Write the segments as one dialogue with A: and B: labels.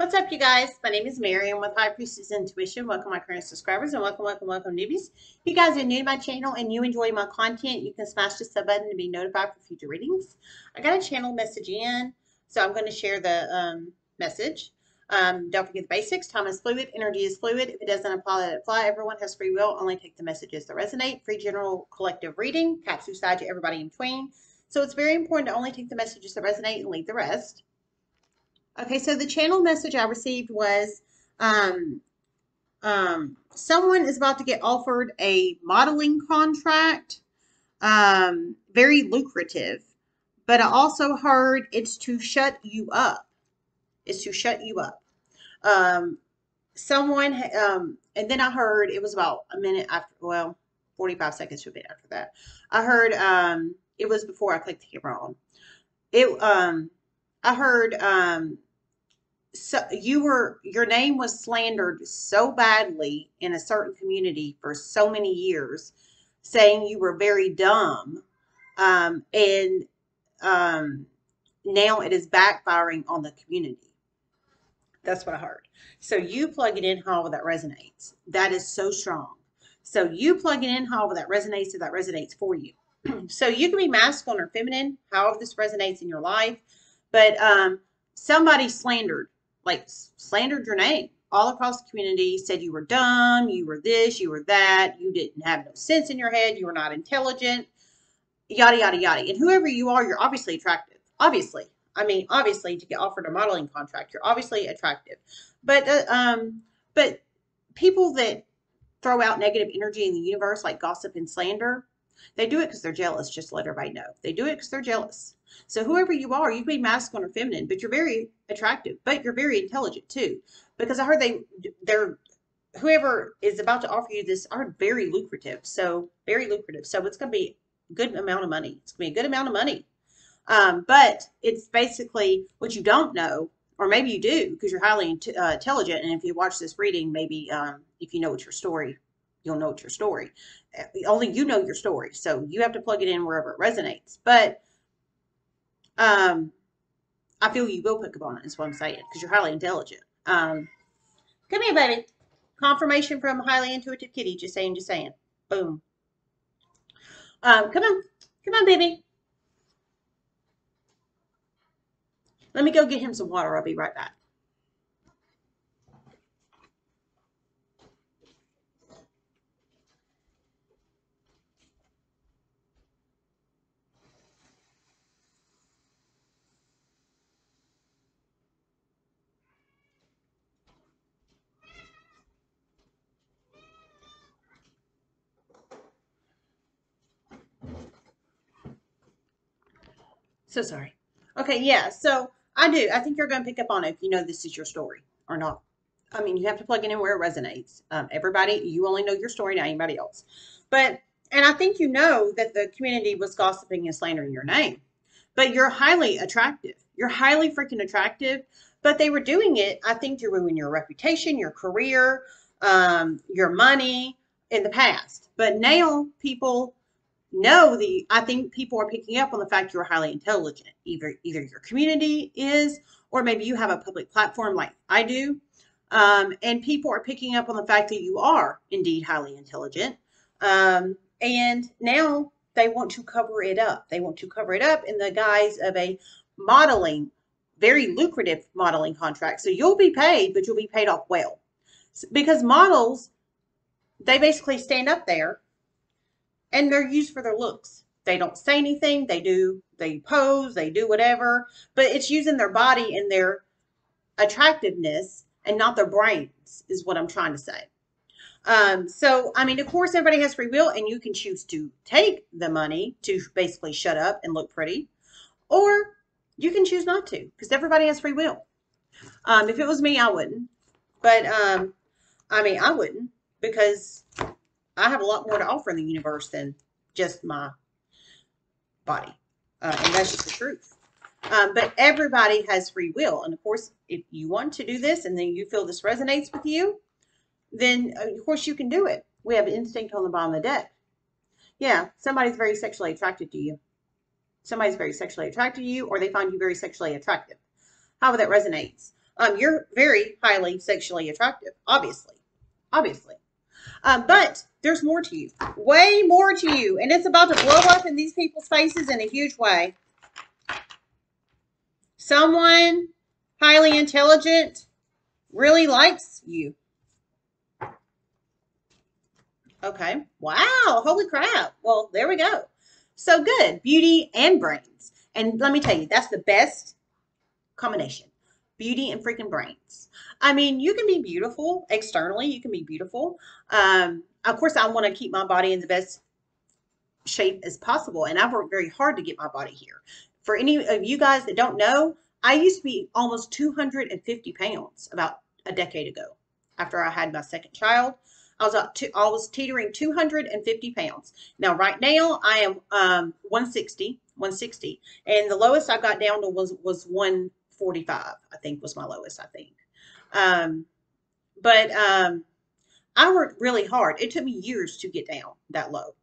A: What's up, you guys? My name is Mary. I'm with High Priestess Intuition. Welcome, my current subscribers, and welcome, welcome, welcome, newbies. If you guys are new to my channel and you enjoy my content, you can smash the sub button to be notified for future readings. I got a channel message in, so I'm going to share the um, message. Um, don't forget the basics. Time is fluid. Energy is fluid. If it doesn't apply, let it apply. Everyone has free will. Only take the messages that resonate. Free general collective reading. Cat suicide to everybody in between. So it's very important to only take the messages that resonate and leave the rest. Okay, so the channel message I received was um, um, someone is about to get offered a modeling contract, um, very lucrative. But I also heard it's to shut you up. It's to shut you up. Um, someone, um, and then I heard it was about a minute after, well, 45 seconds to a bit after that. I heard um, it was before I clicked the camera on. It, um, I heard um, so you were your name was slandered so badly in a certain community for so many years saying you were very dumb um, and um, now it is backfiring on the community. That's what i heard. So you plug it in however that resonates. That is so strong. So you plug it in however that resonates so that resonates for you. So you can be masculine or feminine however this resonates in your life but um, somebody slandered like slandered your name all across the community, said you were dumb, you were this, you were that, you didn't have no sense in your head, you were not intelligent, yada, yada, yada. And whoever you are, you're obviously attractive. Obviously. I mean, obviously, to get offered a modeling contract, you're obviously attractive. But, uh, um, but people that throw out negative energy in the universe, like gossip and slander, they do it because they're jealous, just let everybody know. They do it because they're jealous. So whoever you are, you can be masculine or feminine, but you're very attractive, but you're very intelligent too. Because I heard they they're whoever is about to offer you this are very lucrative. So very lucrative. So it's gonna be a good amount of money. It's gonna be a good amount of money. Um, but it's basically what you don't know, or maybe you do because you're highly uh, intelligent. And if you watch this reading, maybe um, if you know it's your story, you'll know it's your story. Uh, only you know your story. So you have to plug it in wherever it resonates. But um, I feel you will pick up on it, is what I'm saying, because you're highly intelligent. Um, come here, baby. Confirmation from highly intuitive kitty. Just saying, just saying. Boom. Um, come on. Come on, baby. Let me go get him some water. I'll be right back. So sorry. Okay, yeah. So I do. I think you're going to pick up on it if you know this is your story or not. I mean, you have to plug it in where it resonates. Um, everybody, you only know your story, not anybody else. But, and I think you know that the community was gossiping and slandering your name. But you're highly attractive. You're highly freaking attractive. But they were doing it, I think, to ruin your reputation, your career, um, your money in the past. But now people know the I think people are picking up on the fact you're highly intelligent. Either either your community is, or maybe you have a public platform like I do. Um, and people are picking up on the fact that you are indeed highly intelligent. Um, and now they want to cover it up. They want to cover it up in the guise of a modeling, very lucrative modeling contract. So you'll be paid, but you'll be paid off well. Because models, they basically stand up there and they're used for their looks. They don't say anything. They do, they pose, they do whatever, but it's using their body and their attractiveness and not their brains, is what I'm trying to say. Um, so, I mean, of course, everybody has free will, and you can choose to take the money to basically shut up and look pretty, or you can choose not to because everybody has free will. Um, if it was me, I wouldn't. But, um, I mean, I wouldn't because I have a lot more to offer in the universe than just my body. Uh, and that's just the truth. Um, but everybody has free will. And of course, if you want to do this and then you feel this resonates with you, then uh, of course you can do it. We have instinct on the bottom of the deck. Yeah, somebody's very sexually attracted to you. Somebody's very sexually attracted to you, or they find you very sexually attractive. However, that resonates. Um, you're very highly sexually attractive, obviously, obviously. Um, but there's more to you, way more to you, and it's about to blow up in these people's faces in a huge way. Someone highly intelligent really likes you. Okay. Wow. Holy crap. Well, there we go. So good. Beauty and brains. And let me tell you, that's the best combination. Beauty and freaking brains. I mean, you can be beautiful externally. You can be beautiful. Um, of course, I want to keep my body in the best shape as possible. And I've worked very hard to get my body here. For any of you guys that don't know, I used to be almost 250 pounds about a decade ago after I had my second child. I was to, I was teetering 250 pounds. Now, right now, I am um, 160, 160, and the lowest I got down to was was 145. I think was my lowest. I think, um, but um, I worked really hard. It took me years to get down that low,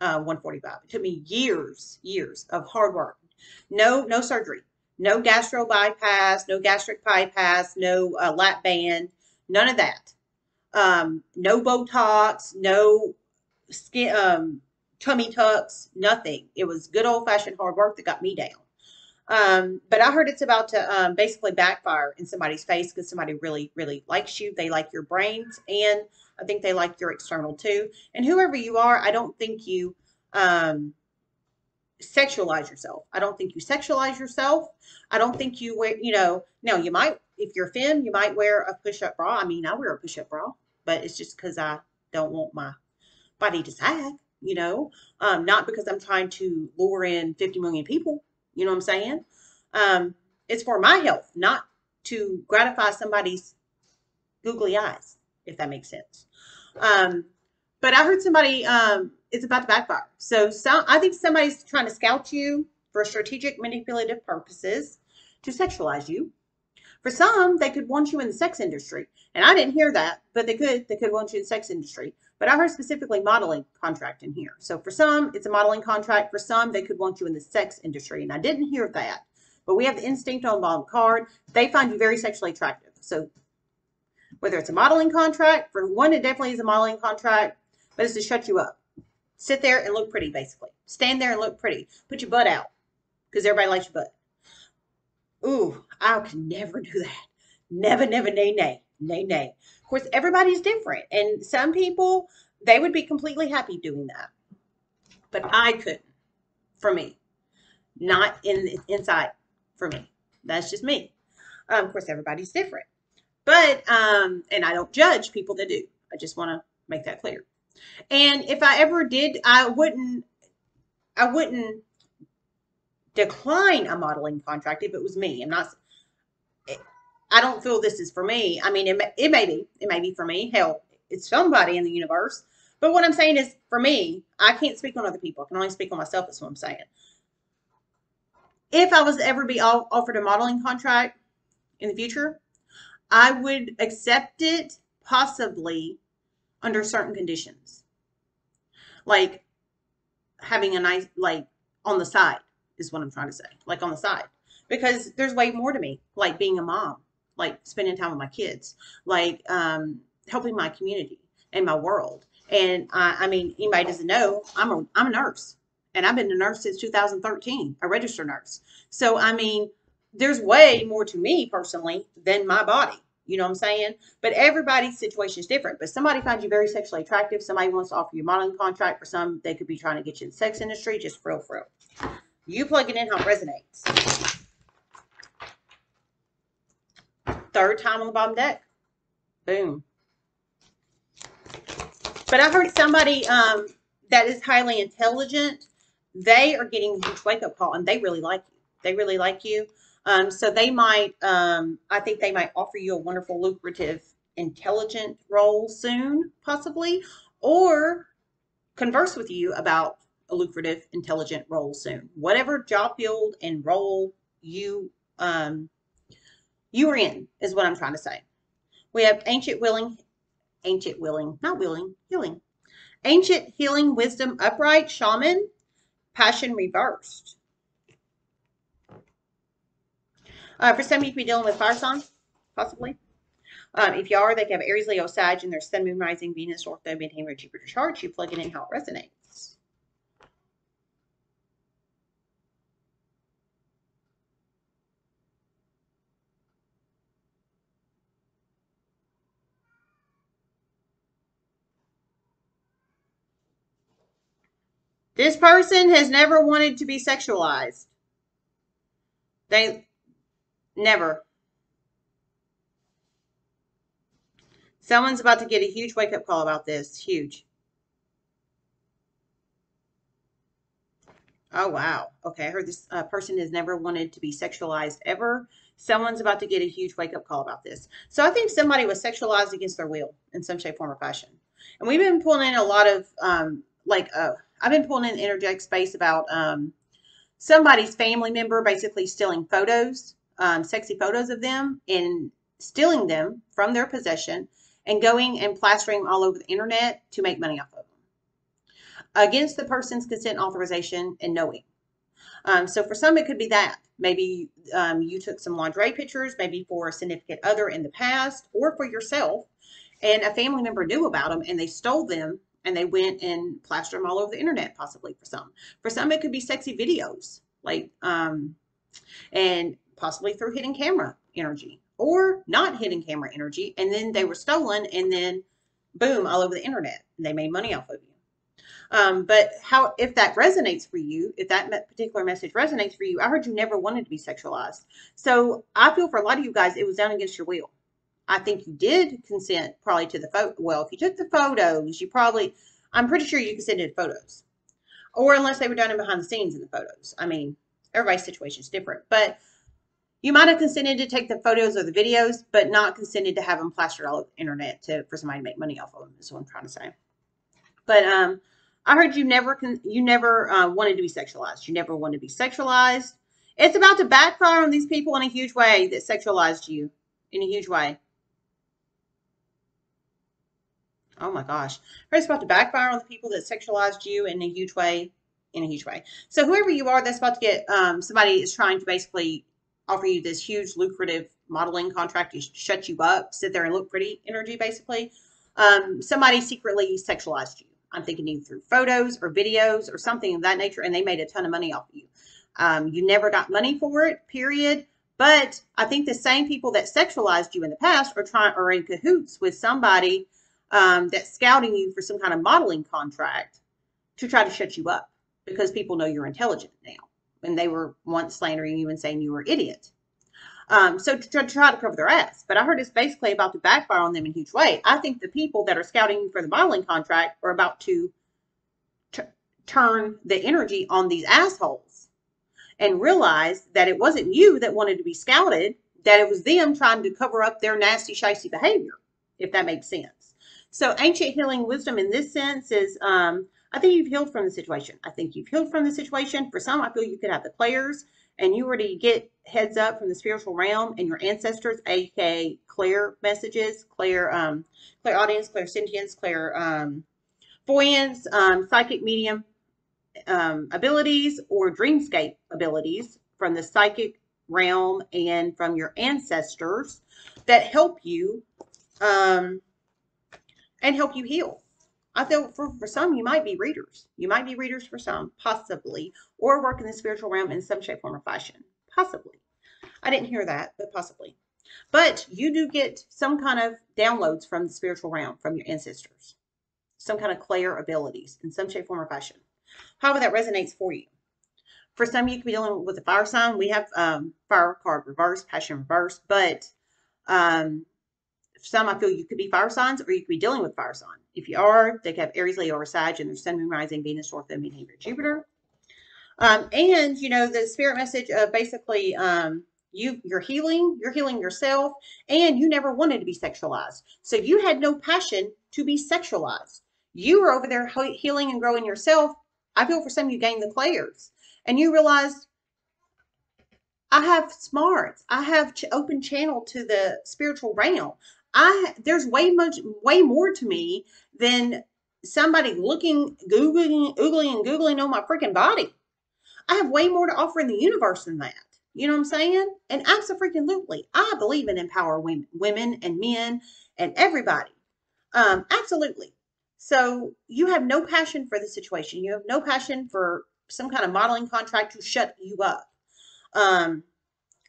A: uh, 145. It took me years, years of hard work. No, no surgery, no gastro bypass, no gastric bypass, no uh, lap band, none of that um, no Botox, no skin, um, tummy tucks, nothing. It was good old fashioned hard work that got me down. Um, but I heard it's about to um, basically backfire in somebody's face because somebody really, really likes you. They like your brains, and I think they like your external too. And whoever you are, I don't think you um, sexualize yourself. I don't think you sexualize yourself. I don't think you wear, you know, now you might, if you're femme, you might wear a push up bra. I mean, I wear a push up bra but it's just because I don't want my body to sag, you know, um, not because I'm trying to lure in 50 million people, you know what I'm saying? Um, it's for my health, not to gratify somebody's googly eyes, if that makes sense. Um, but I heard somebody, um, it's about to backfire. So some, I think somebody's trying to scout you for strategic manipulative purposes to sexualize you for some, they could want you in the sex industry. And I didn't hear that, but they could. They could want you in the sex industry. But I heard specifically modeling contract in here. So for some, it's a modeling contract. For some, they could want you in the sex industry. And I didn't hear that. But we have the instinct on bottom card. They find you very sexually attractive. So whether it's a modeling contract, for one, it definitely is a modeling contract, but it's to shut you up. Sit there and look pretty, basically. Stand there and look pretty. Put your butt out because everybody likes your butt. Ooh, I can never do that. Never, never, nay, nay, nay, nay. Of course, everybody's different. And some people, they would be completely happy doing that. But I couldn't, for me. Not in inside for me. That's just me. Um, of course, everybody's different. But, um, and I don't judge people that do. I just want to make that clear. And if I ever did, I wouldn't, I wouldn't decline a modeling contract if it was me. I'm not, I don't feel this is for me. I mean, it may, it may be, it may be for me. Hell, it's somebody in the universe. But what I'm saying is for me, I can't speak on other people. I can only speak on myself. That's what I'm saying. If I was to ever be offered a modeling contract in the future, I would accept it possibly under certain conditions. Like having a nice, like on the side is what I'm trying to say, like on the side. Because there's way more to me, like being a mom, like spending time with my kids, like um, helping my community and my world. And I, I mean, anybody doesn't know, I'm a, I'm a nurse and I've been a nurse since 2013, a registered nurse. So, I mean, there's way more to me personally than my body. You know what I'm saying? But everybody's situation is different. But somebody finds you very sexually attractive. Somebody wants to offer you a modeling contract. For some, they could be trying to get you in the sex industry. Just for real. You plug it in how it resonates. Third time on the bottom deck. Boom. But I heard somebody um, that is highly intelligent, they are getting a huge wake-up call, and they really like you. They really like you. Um, so they might, um, I think they might offer you a wonderful, lucrative, intelligent role soon, possibly, or converse with you about a lucrative, intelligent role soon. Whatever job field and role you um, you are in is what I'm trying to say. We have ancient willing, ancient willing, not willing, healing. Ancient healing wisdom upright shaman, passion reversed. Uh, for some, you could be dealing with fire signs, possibly. Um, if you are, they have Aries, Leo, Sag, and their Sun, Moon, Rising, Venus, Ortho, Midheaven, Jupiter chart. You plug it in how it resonates. This person has never wanted to be sexualized. They never. Someone's about to get a huge wake up call about this. Huge. Oh, wow. Okay. I heard this uh, person has never wanted to be sexualized ever. Someone's about to get a huge wake up call about this. So I think somebody was sexualized against their will in some shape, form, or fashion. And we've been pulling in a lot of, um, like, uh, I've been pulling in energetic space about um, somebody's family member basically stealing photos, um, sexy photos of them, and stealing them from their possession and going and plastering them all over the internet to make money off of them against the person's consent authorization and knowing. Um, so for some, it could be that. Maybe um, you took some lingerie pictures, maybe for a significant other in the past or for yourself, and a family member knew about them and they stole them and they went and plastered them all over the internet, possibly for some. For some, it could be sexy videos, like, um, and possibly through hidden camera energy or not hidden camera energy. And then they were stolen and then boom, all over the internet. And they made money off of you. Um, but how, if that resonates for you, if that particular message resonates for you, I heard you never wanted to be sexualized. So I feel for a lot of you guys, it was down against your will. I think you did consent probably to the photo. Well, if you took the photos, you probably, I'm pretty sure you consented to photos. Or unless they were done in behind the scenes in the photos. I mean, everybody's situation is different. But you might have consented to take the photos or the videos, but not consented to have them plastered all over the internet to for somebody to make money off of them. Is what I'm trying to say. But um, I heard you never con- you never uh, wanted to be sexualized. You never wanted to be sexualized. It's about to backfire on these people in a huge way that sexualized you in a huge way. Oh my gosh. It's about to backfire on the people that sexualized you in a huge way. In a huge way. So whoever you are, that's about to get um, somebody is trying to basically offer you this huge lucrative modeling contract to shut you up, sit there and look pretty energy, basically. Um, somebody secretly sexualized you. I'm thinking either through photos or videos or something of that nature, and they made a ton of money off of you. Um, you never got money for it, period. But I think the same people that sexualized you in the past are trying are in cahoots with somebody um, that's scouting you for some kind of modeling contract to try to shut you up because people know you're intelligent now. And they were once slandering you and saying you were an idiot. Um, so to, to, try to cover their ass. But I heard it's basically about to backfire on them in a huge way. I think the people that are scouting you for the modeling contract are about to t- turn the energy on these assholes and realize that it wasn't you that wanted to be scouted, that it was them trying to cover up their nasty, shicey behavior, if that makes sense. So ancient healing wisdom in this sense is, um, I think you've healed from the situation. I think you've healed from the situation. For some, I feel you could have the players and you already get heads up from the spiritual realm and your ancestors, aka clear messages, clear, um, clairaudience, clear sentience, clear um, voyance, um, psychic medium um, abilities, or dreamscape abilities from the psychic realm and from your ancestors that help you um, and help you heal. I feel for, for some, you might be readers. You might be readers for some, possibly, or work in the spiritual realm in some shape, form, or fashion. Possibly. I didn't hear that, but possibly. But you do get some kind of downloads from the spiritual realm, from your ancestors. Some kind of clair abilities in some shape, form, or fashion. However, that resonates for you. For some, you could be dealing with a fire sign. We have um, fire card reverse, passion reverse, but um, some I feel you could be fire signs or you could be dealing with fire sign. If you are, they could have Aries, Leo, or Sag, and their Sun, Moon, Rising, Venus, North, and Behavior, Jupiter. Um, and you know the spirit message of basically um, you you're healing, you're healing yourself, and you never wanted to be sexualized, so you had no passion to be sexualized. You were over there healing and growing yourself. I feel for some you gained the players, and you realized I have smarts. I have ch- open channel to the spiritual realm. I there's way much way more to me than somebody looking, googling, oogling, and googling on my freaking body. I have way more to offer in the universe than that. You know what I'm saying? And absolutely, I believe in empower women, women and men and everybody. Um, absolutely. So you have no passion for the situation. You have no passion for some kind of modeling contract to shut you up. Um,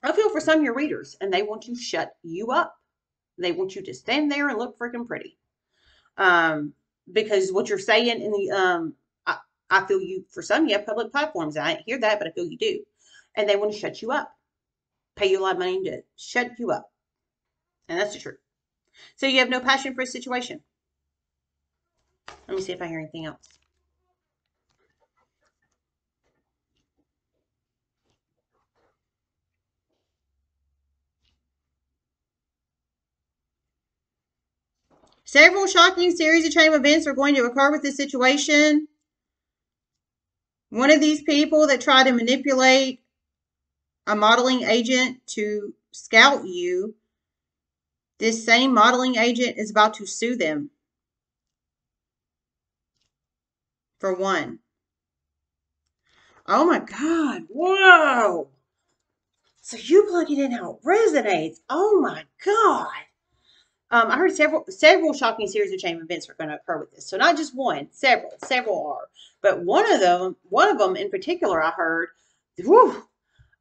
A: I feel for some of your readers, and they want to shut you up. They want you to stand there and look freaking pretty. Um, because what you're saying in the um, I, I feel you for some you have public platforms. I hear that, but I feel you do, and they want to shut you up, pay you a lot of money to shut you up, and that's the truth. So you have no passion for a situation. Let me see if I hear anything else. Several shocking series of chain events are going to occur with this situation. One of these people that try to manipulate a modeling agent to scout you, this same modeling agent is about to sue them. For one. Oh my God. Whoa. So you plug it in how it resonates. Oh my God. Um, I heard several several shocking series of chain events are going to occur with this. So not just one, several, several are. But one of them, one of them in particular, I heard. Whew,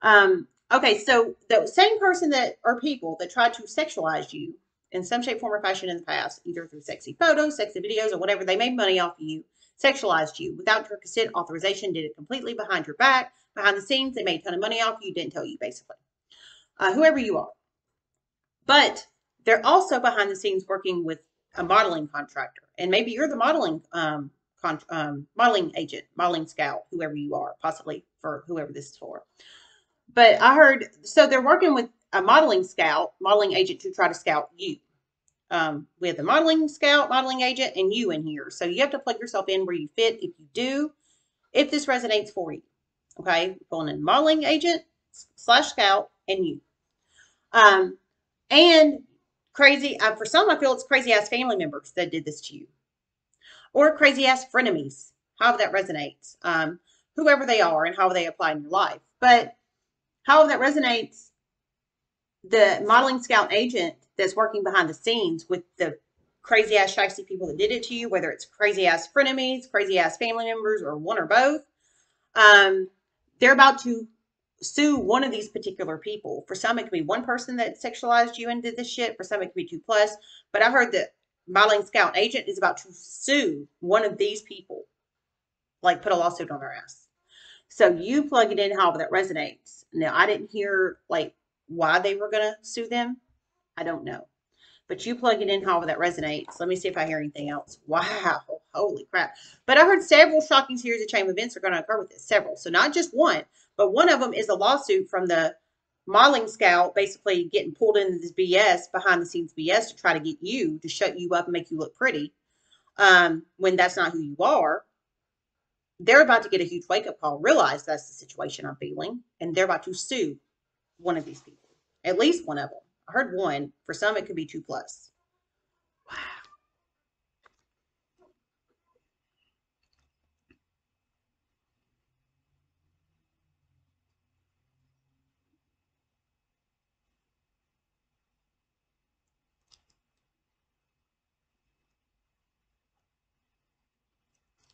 A: um, okay, so the same person that or people that tried to sexualize you in some shape, form, or fashion in the past, either through sexy photos, sexy videos, or whatever, they made money off of you, sexualized you without your consent, authorization, did it completely behind your back, behind the scenes. They made a ton of money off you, didn't tell you basically. Uh, whoever you are. But they're also behind the scenes working with a modeling contractor, and maybe you're the modeling um, con- um, modeling agent, modeling scout, whoever you are, possibly for whoever this is for. But I heard so they're working with a modeling scout, modeling agent to try to scout you. Um, we have the modeling scout, modeling agent, and you in here. So you have to plug yourself in where you fit. If you do, if this resonates for you, okay, going in modeling agent slash scout and you. Um, and crazy, uh, for some, I feel it's crazy ass family members that did this to you, or crazy ass frenemies, however that resonates, um, whoever they are and how they apply in your life. But however that resonates, the modeling scout agent that's working behind the scenes with the crazy ass shifty people that did it to you, whether it's crazy ass frenemies, crazy ass family members, or one or both, um, they're about to sue one of these particular people. For some, it could be one person that sexualized you and did this shit. For some, it could be two plus. But I heard that modeling scout agent is about to sue one of these people, like put a lawsuit on their ass. So you plug it in however that resonates. Now, I didn't hear like why they were going to sue them. I don't know. But you plug it in however that resonates. Let me see if I hear anything else. Wow. Holy crap. But I heard several shocking series of chain events are going to occur with this. Several. So not just one, but one of them is a lawsuit from the modeling scout basically getting pulled into this BS, behind the scenes BS, to try to get you to shut you up and make you look pretty um, when that's not who you are. They're about to get a huge wake up call, realize that's the situation I'm feeling, and they're about to sue one of these people, at least one of them. I heard one. For some, it could be two plus.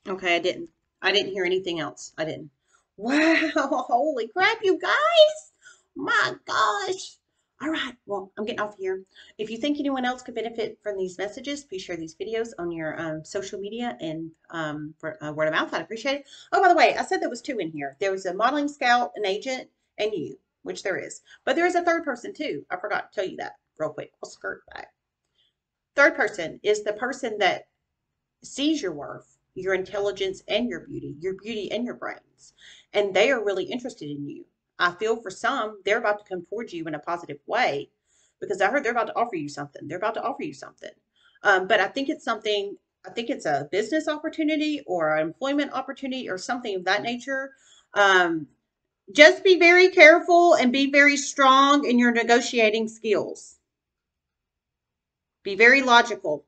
A: Okay, I didn't. I didn't hear anything else. I didn't. Wow, holy crap, you guys. My gosh. All right, well, I'm getting off here. If you think anyone else could benefit from these messages, please share these videos on your um, social media and um, for, uh, word of mouth. I'd appreciate it. Oh, by the way, I said there was two in here. There was a modeling scout, an agent, and you, which there is. But there is a third person too. I forgot to tell you that real quick. I'll skirt back. Third person is the person that sees your worth your intelligence and your beauty, your beauty and your brains. And they are really interested in you. I feel for some, they're about to come towards you in a positive way because I heard they're about to offer you something. They're about to offer you something. Um, but I think it's something, I think it's a business opportunity or an employment opportunity or something of that nature. Um, just be very careful and be very strong in your negotiating skills. Be very logical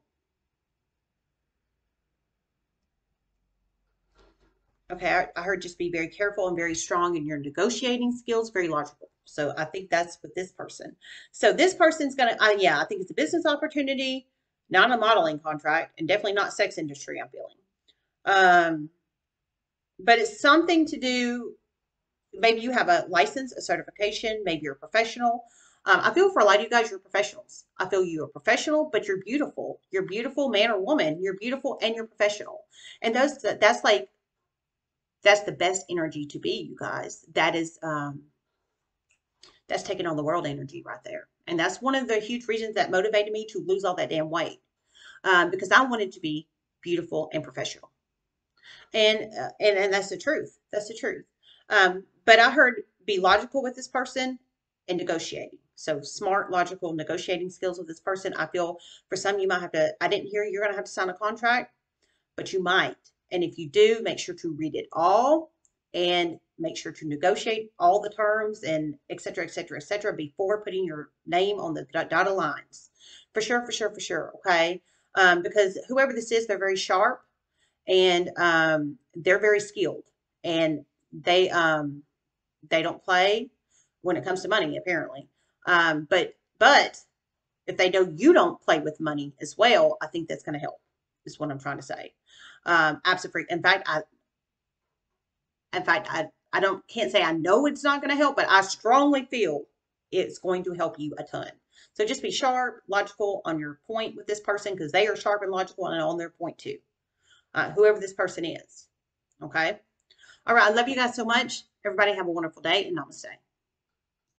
A: Okay, I, I heard just be very careful and very strong in your negotiating skills, very logical. So I think that's with this person. So this person's gonna, uh, yeah, I think it's a business opportunity, not a modeling contract, and definitely not sex industry. I'm feeling, um, but it's something to do. Maybe you have a license, a certification. Maybe you're a professional. Um, I feel for a lot of you guys, you're professionals. I feel you're a professional, but you're beautiful. You're beautiful, man or woman. You're beautiful and you're professional. And those that's like that's the best energy to be, you guys. That is um that's taking on the world energy right there. And that's one of the huge reasons that motivated me to lose all that damn weight. Um, because I wanted to be beautiful and professional. And uh, and and that's the truth. That's the truth. Um, but I heard be logical with this person and negotiating. So smart, logical, negotiating skills with this person. I feel for some you might have to. I didn't hear you're going to have to sign a contract, but you might. And if you do, make sure to read it all and make sure to negotiate all the terms and et cetera, et cetera, et cetera before putting your name on the dotted lines. For sure, for sure, for sure. Okay. Um, because whoever this is, they're very sharp and um, they're very skilled and they um, they don't play when it comes to money, apparently. Um, but but if they know you don't play with money as well, I think that's going to help. Is what I'm trying to say. Um, absolutely. In fact, I in fact I I don't can't say I know it's not going to help, but I strongly feel it's going to help you a ton. So just be sharp, logical on your point with this person because they are sharp and logical and on their point too. Uh, whoever this person is. Okay. All right. I love you guys so much. Everybody have a wonderful day and namaste.